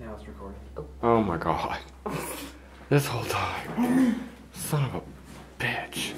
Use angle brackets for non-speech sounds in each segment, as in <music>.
Now it's recording. Oh my god. <laughs> This whole time. Son of a bitch.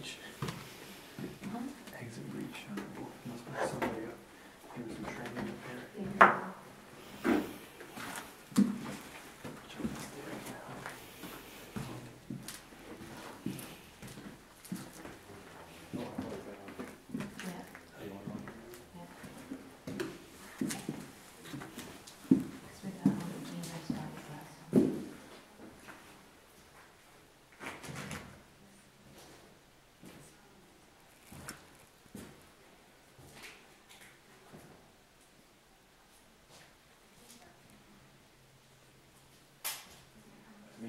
Exit breach. Exit breach. Oh, Must be somebody up. Give some training up here. Jump the stairs now. Oh, I like that one. How you want one? Me.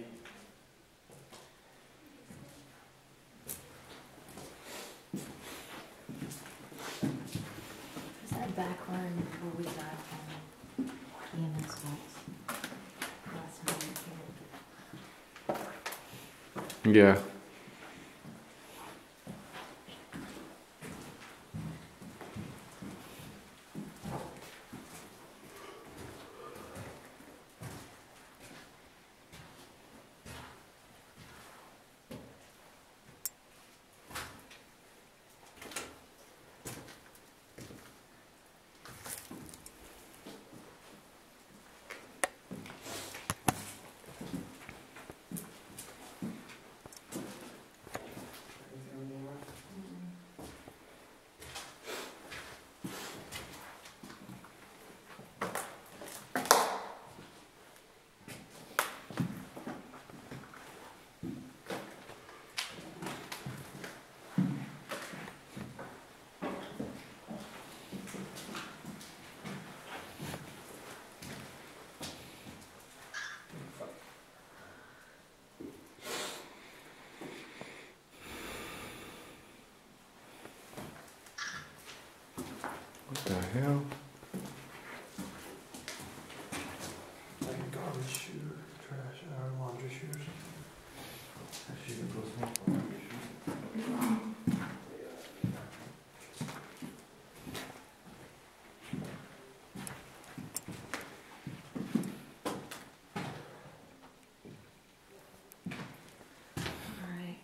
Is one where we got um, EMS here. Yeah. The hell? Like a garbage chute, trash, or laundry chute. Actually, you can put some laundry. Alright.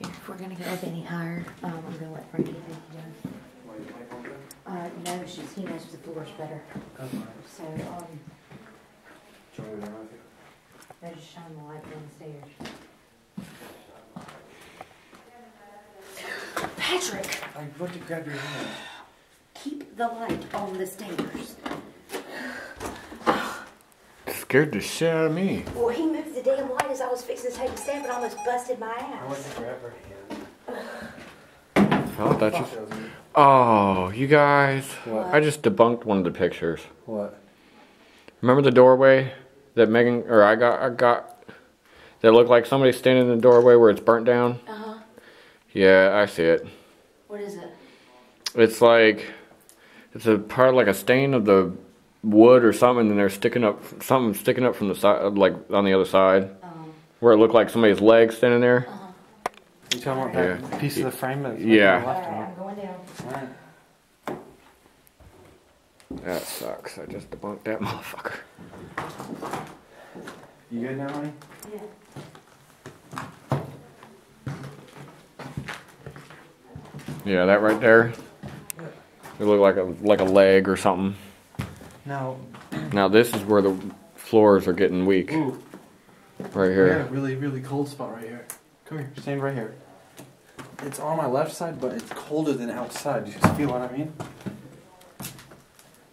If we're gonna go up any higher, um, I'm gonna let Frankie think he does. Why you like all that? Uh, no, she's, he knows the floors better. That's. So, um, Do you want me to go with you? I just shine the light down the. Patrick, I went to grab your hand. keep the light on the stairs. <sighs> Scared the shit out of me. Well, he moved the damn light as I was fixing to take a step and almost busted my ass. I went ass. to grab her hand. Oh, that's Fuck, that was me. Oh, you guys. What? I just debunked one of the pictures. What? Remember the doorway that Megan or I got? I got that looked like somebody standing in the doorway where it's burnt down. Uh huh. Yeah, I see it. What is it? It's like it's a part like a stain of the wood or something, and they're sticking up something sticking up from the side, like on the other side, Um, where it looked like somebody's leg standing there. uh huh. You talking about Yeah. that piece of the frame that's Yeah. left Alright, I'm going down. it? Alright. That sucks. I just debunked that <laughs> motherfucker. You good now, honey? Yeah. Yeah, that right there. It looked like a like a leg or something. Now, Now this is where the floors are getting weak, ooh, right we here. got a really, really cold spot right here. Come here, stand right here. It's on my left side, but it's colder than outside. You just feel what I mean?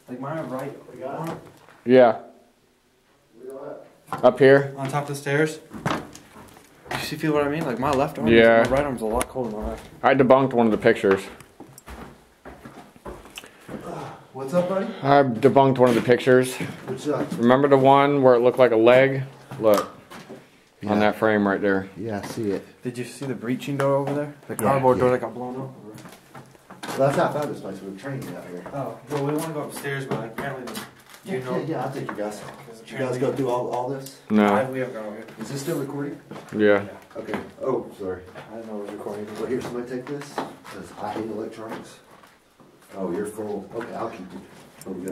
Like my right arm Yeah. Up here. on top of the stairs. You see, feel what I mean? Like my left arm, Yeah. my right arm's a lot colder than my left. I debunked one of the pictures. What's up, buddy? I debunked one of the pictures. What's up? Remember the one where it looked like a leg? Look Yeah. on that frame right there. Yeah, I see it. Did you see the breaching door over there? The Yeah, cardboard door that got blown up? Well, that's not found this place. We're training out here. Oh, well, we want to go upstairs, but apparently, the- Yeah, you know, yeah, yeah. I'll take you guys. Because You guys go do all, all this? I, No. we have gone over here. Is this still recording? Yeah. Okay. Oh, sorry. I didn't know it was recording. Well, here, somebody take this. It says I hate electronics. Oh, you're full. Okay, I'll keep it. Oh, we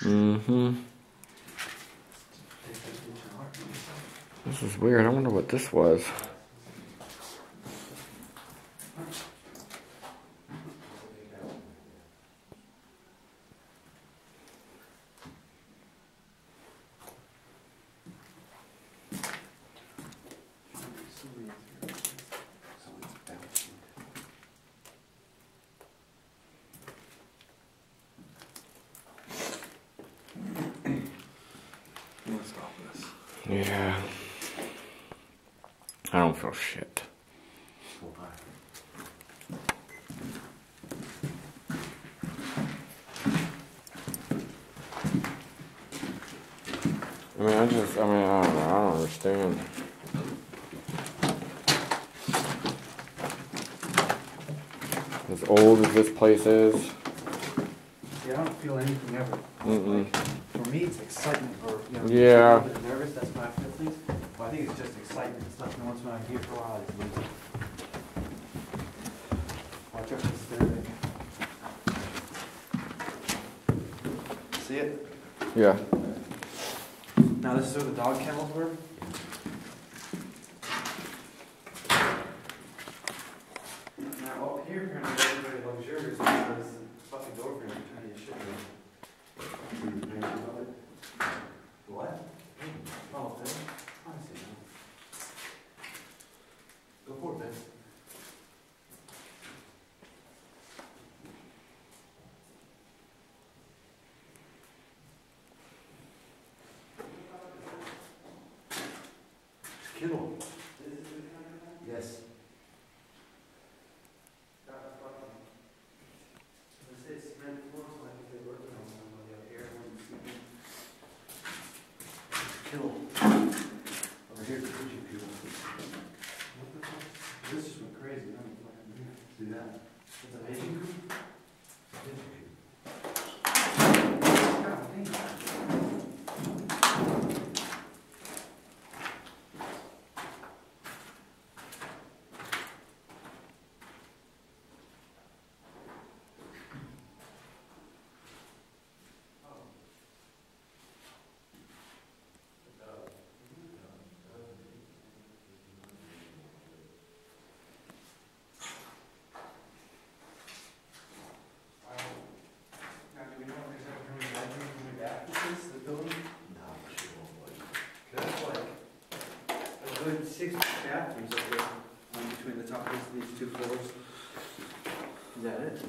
Mm-hmm. This is weird. I wonder what this was. Let's stop this. Yeah. I don't feel shit. I mean, I just, I mean, I don't know. I don't understand. As old as this place is. See, I don't feel anything ever. Mm-mm. For me, it's excitement or, you know, Yeah. a little bit nervous, that's when I feel things. But I think it's just excitement and stuff, and once when I'm here for a while, it's losing. Watch out for the stairway. See it? Yeah. Now this is where the dog kennels were. Kino. Bathrooms up there, um, between the top of these two floors. Is that it?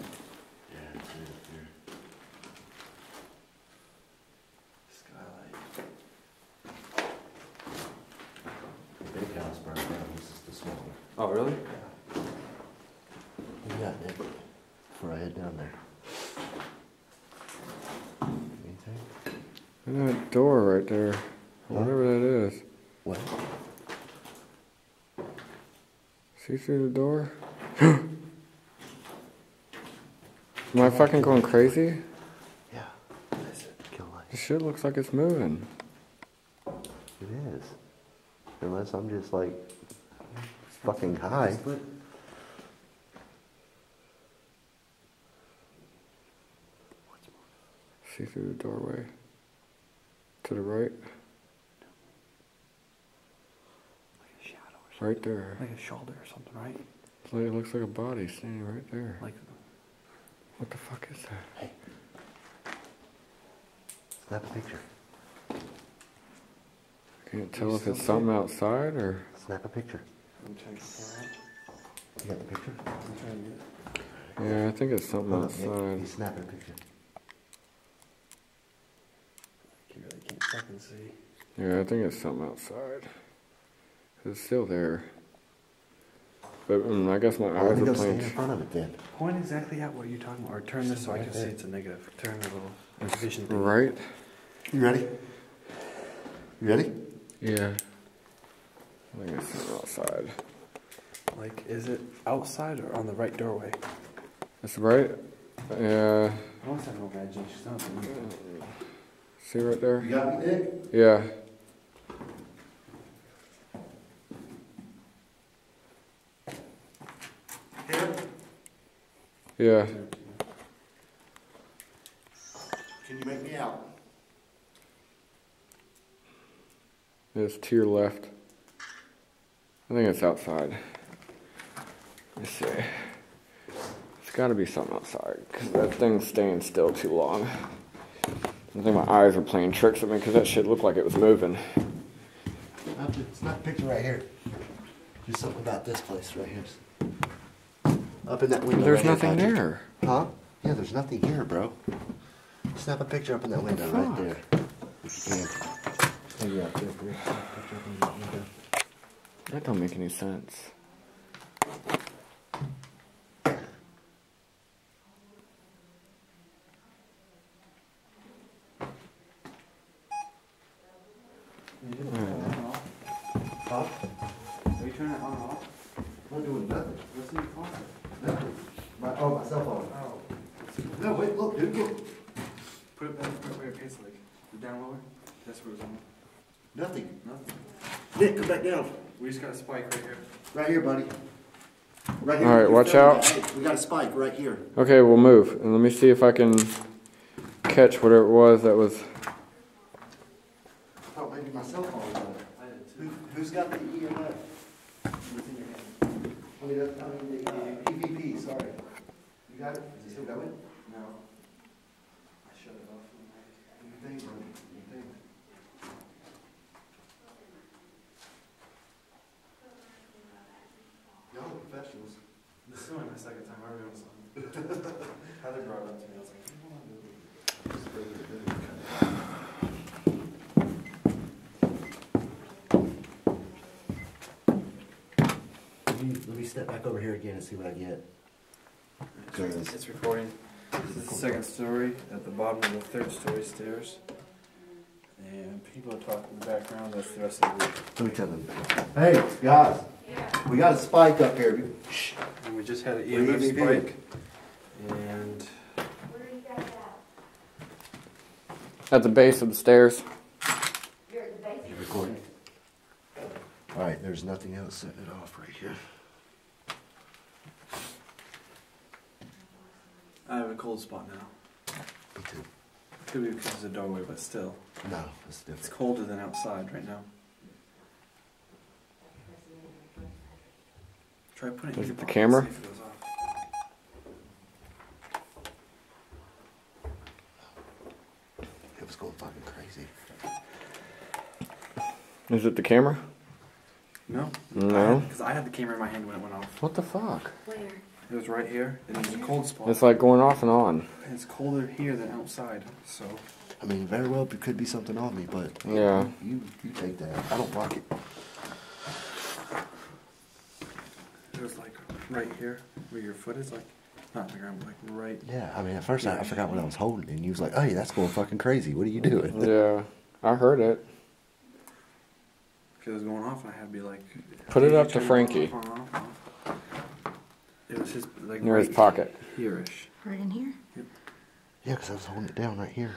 Yeah, it's right up here. Skylight. The big house burned down. This is the small one. Oh, really? What do you got, Nick? Before I head down there. Anything? And that door right there. Whatever that is. What? See through the door? <gasps> Am I fucking going crazy? Yeah. It? Kill. This shit looks like it's moving. It is. Unless I'm just like fucking high. See through the doorway. To the right. Like a shadow or something. Right there. Like a shoulder or something, right? It's like- It looks like a body standing right there. Like What the fuck is that? Snap a picture. Can't tell if it's something outside or. Snap a picture. I'm trying to figure. You got the picture? I'm trying to get it. Yeah, I think it's something Hold up, Nick. outside. He's snapping a picture. You really can't fucking see. Yeah, I think it's something outside. It's still there. But mm, I guess my Why don't eyes you are go stand in front of it then? Point exactly at what you're talking about, or turn this so I can see it's a negative. Turn a little vision thing. Right? You ready? You ready? Yeah. I think it's something outside. Like, is it outside or on the right doorway? It's right? Yeah. I almost have no imagination. It's not the- See right there? You got me, Nick? Yeah. Yeah. Can you make me out? It's to your left. I think it's outside. Let's see. It's got to be something outside because that thing's staying still too long. I think my eyes are playing tricks on me because that shit looked like it was moving. Snap not a picture right here. Do something about this place right here. Up in that window. There's right nothing Patrick. there. Huh? Yeah, there's nothing here, bro. Snap a picture up in that window right there. If you can. Oh, yeah, there, there. Snap a picture up in that. That don't make any sense. Huh? Are you turning it on and off? I'm not doing nothing. What's in your closet? Nothing. My, oh, my cell phone. Oh. No, wait, look, dude, look. Put it back, put it where it pays like. The down lower? That's where it's on. Nothing. Nothing. Nick, come back down. We just got a spike right here. Right here, buddy. Right here. All right, watch out. Hey, we got a spike right here. Okay, we'll move. And let me see if I can catch whatever it was that was. I thought maybe my cell phone was on it. I did Who, too. who's got the EMF? What's in your hand? I mean, I mean, the uh, EVP, sorry. You got it? Is it still going? No. I shut it off. What do you think, bro? You think? Y'all are professionals. This is only my second time ever doing something. <laughs> Heather brought it up to me. I was like, "Come on, dude." Let me, let me step back over here again and see what I get. Goodness. It's recording. This is the second story at the bottom of the third story stairs. And people are talking in the background. That's the rest of the week. Let me tell them. Hey, guys. We got a spike up here. Shh. And we just had an What do you EMF think? spike. And At the base of the stairs. You're recording? All right, there's nothing else setting it off right here. I have a cold spot now. Me too. Could be because it's a doorway, but still. No, it's different. It's colder than outside right now. Try putting it in Is your it the camera? see if it goes off. It was going fucking crazy. Is it the camera? No. No. Because I had the camera in my hand when it went off. What the fuck? Where? It was right here, and there's a cold spot. It's like going off and on. And it's colder here than outside, so I mean, very well, it could be something on me, but Yeah. you you take that. I don't like it. it was like right here where your foot is, like not on the ground, but like right. Yeah, I mean, at first I, I forgot what I was holding, and you was like, "Hey, that's going fucking crazy. What are you doing?" <laughs> Yeah. I heard it. Because it was going off, and I had to be like. Put it up to turn on, Frankie." on, off, on." It was his like Near his right pocket. Here-ish. Right in here? Yeah, because I was holding it down right here.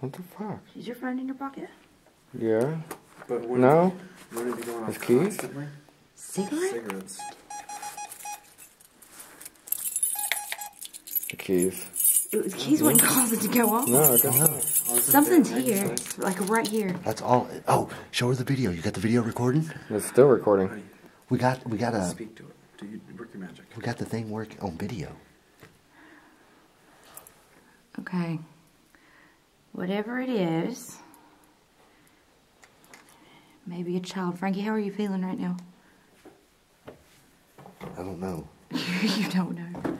What the fuck? Is your phone in your pocket? Yeah. But what No. What are you going His off keys? constantly? Cigarette? Cigarettes. The keys. It was, keys wouldn't cause it to go off. No, I got Oh, no. Oh, Something's here, like right here. That's all. Oh, show her the video. You got the video recording? It's still recording. We got we got a Speak to it. Do you work your magic? we got the thing work on video. Okay. Whatever it is. Maybe a child. Frankie, how are you feeling right now? I don't know. <laughs> you don't know.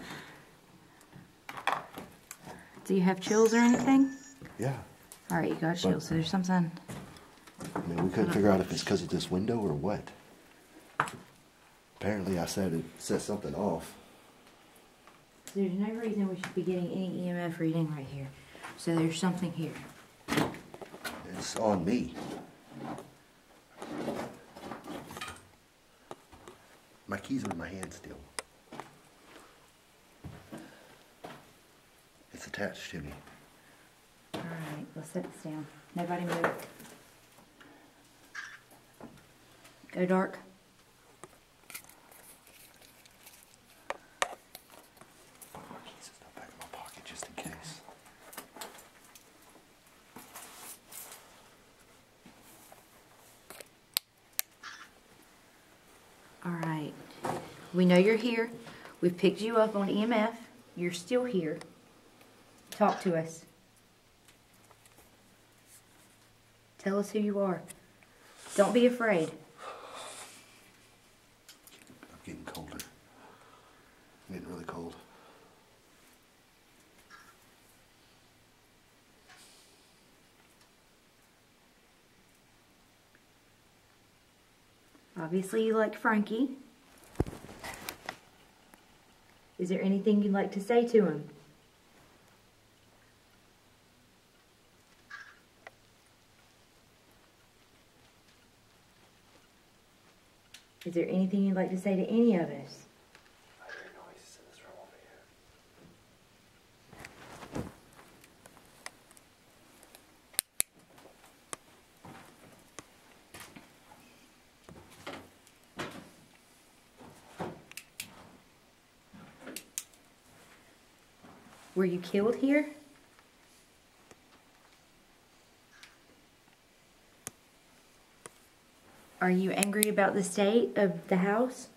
Do you have chills or anything? Yeah. All right, you got chills. So there's something. I mean, we couldn't figure out if it's because of this window or what. Apparently, I said it set something off. There's no reason we should be getting any EMF reading right here. So there's something here. It's on me. My keys are in my hand still. It's attached to me. All right, let's set this down. Nobody move. Go dark. Put my keys in the back of my pocket just in case. All right. We know you're here. We've picked you up on EMF. You're still here. Talk to us. Tell us who you are. Don't be afraid. I'm getting colder. I'm getting really cold. Obviously, you like Frankie. Is there anything you'd like to say to him? Is there anything you'd like to say to any of us? I hear noises in this room over here. Were you killed here? Are you angry about the state of the house?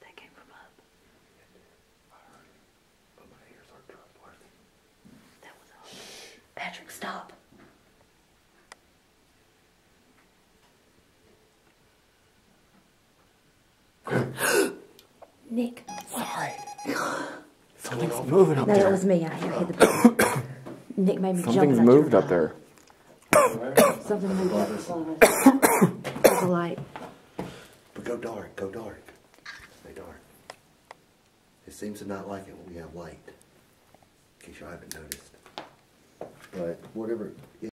That came from up. But my ears are trustworthy. That was up. Patrick, stop. Nick. Sorry. Something's moving up No, that there. was me. I hit the button. <coughs> Nick made me jump. Something's and moved up there. <coughs> Something moved up above us. <coughs> There's a light. But go dark, go dark. Stay dark. It seems to not like it when we have light. In case you haven't noticed. But whatever